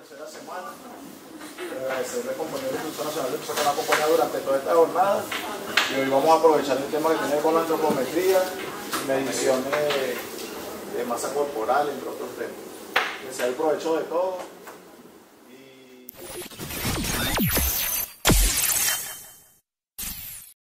tercera semana. Eh, Agradecerle al compañero del Instituto Nacional de que nos acompañado durante toda esta jornada. Y hoy vamos a aprovechar el tema que tiene con la antropometría, mediciones de, de masa corporal, entre otros temas. Que sea el provecho de todos.